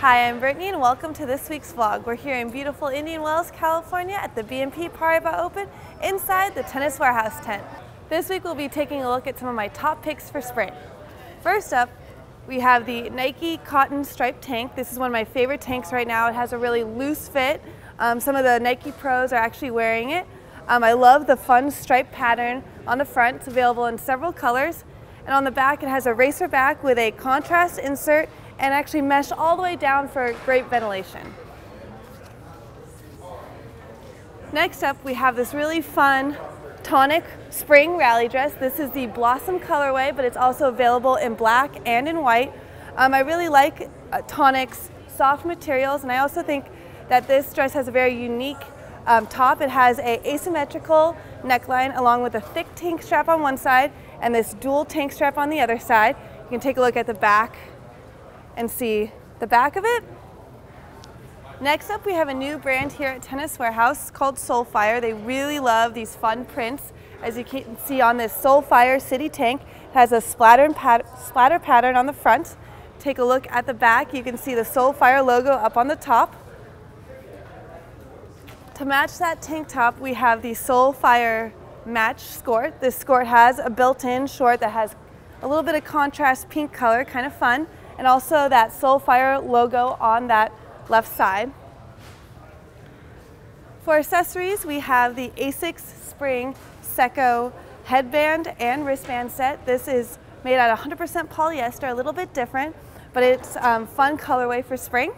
Hi, I'm Brittany and welcome to this week's vlog. We're here in beautiful Indian Wells, California at the BNP Paribas Open inside the Tennis Warehouse tent. This week we'll be taking a look at some of my top picks for spring. First up, we have the Nike Cotton Striped Tank. This is one of my favorite tanks right now. It has a really loose fit. Um, some of the Nike pros are actually wearing it. Um, I love the fun stripe pattern on the front. It's available in several colors. And on the back, it has a racer back with a contrast insert and actually mesh all the way down for great ventilation. Next up, we have this really fun Tonic Spring Rally Dress. This is the Blossom colorway, but it's also available in black and in white. Um, I really like uh, Tonic's soft materials, and I also think that this dress has a very unique um, top. It has a asymmetrical neckline along with a thick tank strap on one side and this dual tank strap on the other side. You can take a look at the back and see the back of it. Next up, we have a new brand here at Tennis Warehouse called Solfire. They really love these fun prints. As you can see on this Solfire City tank, it has a splatter, pat splatter pattern on the front. Take a look at the back. You can see the Solfire logo up on the top. To match that tank top, we have the Solfire match skirt. This skirt has a built-in short that has a little bit of contrast pink color, kind of fun, and also that Solfire logo on that left side. For accessories, we have the Asics Spring Seco headband and wristband set. This is made out of 100% polyester, a little bit different, but it's um, fun colorway for spring.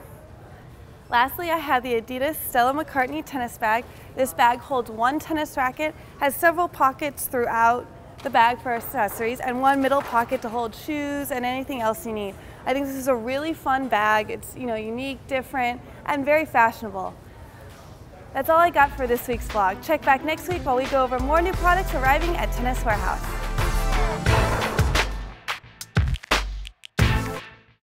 Lastly, I have the Adidas Stella McCartney tennis bag. This bag holds one tennis racket, has several pockets throughout the bag for accessories, and one middle pocket to hold shoes and anything else you need. I think this is a really fun bag. It's you know unique, different, and very fashionable. That's all I got for this week's vlog. Check back next week while we go over more new products arriving at Tennis Warehouse.